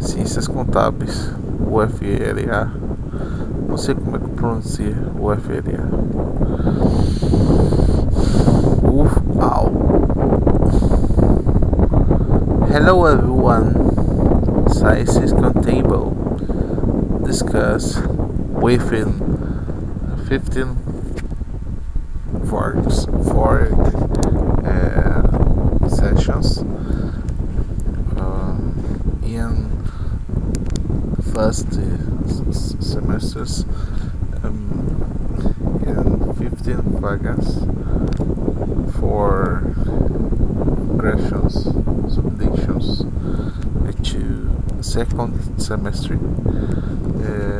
Ciências Contábeis, UFLA. Não sei como é que pronuncia UFLA. UFAL. Hello everyone. Sciences Contable. Discuss within 15 works for uh, sessions in first uh, semesters um, in 15 vagas for corrections submissions to second semester uh,